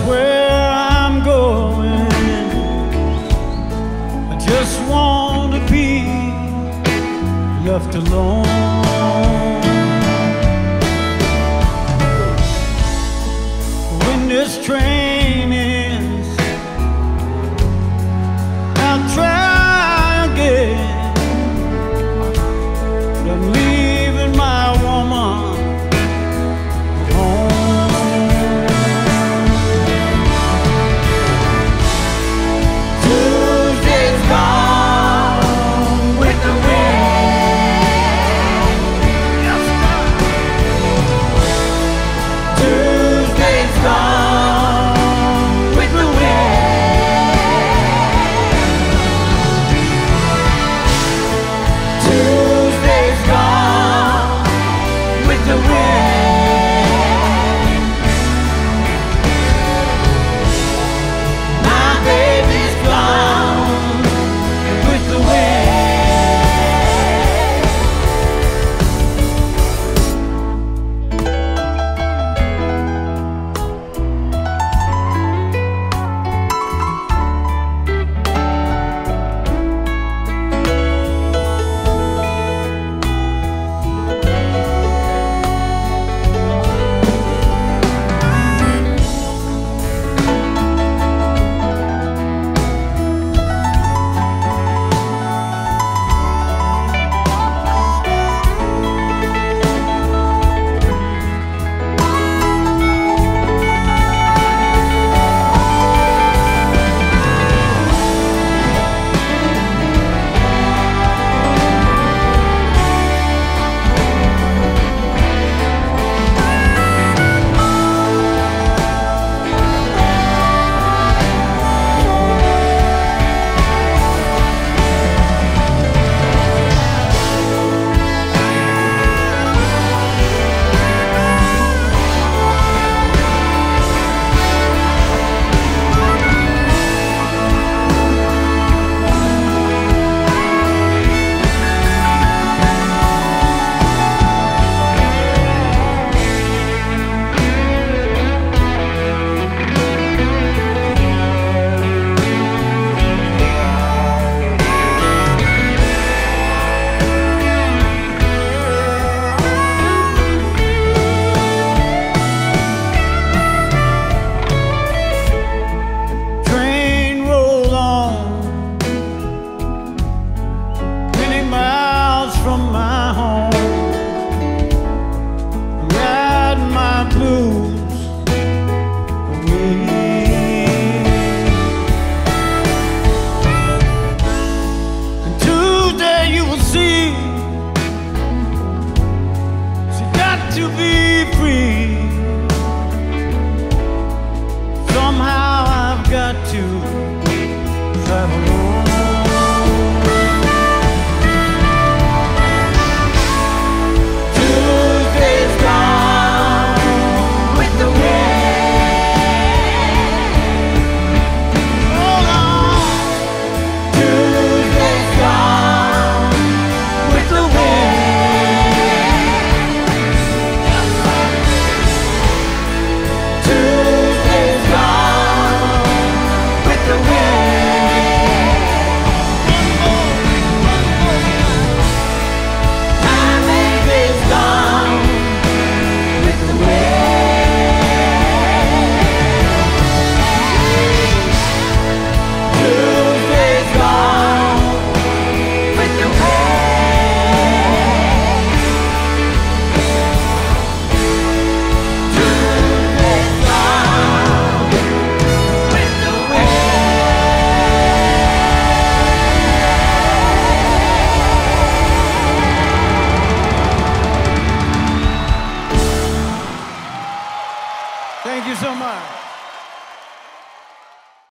where I'm going. I just want to be left alone. When this train be free. Somehow I've got to travel.